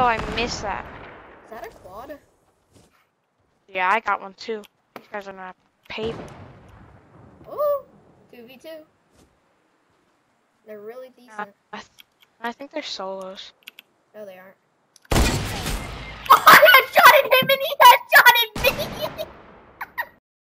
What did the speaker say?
Oh, I missed that. Is that a quad? Yeah, I got one too. These guys are not paid. Oh, 2v2. They're really Uh, decent. I, th I think they're solos. No, they aren't.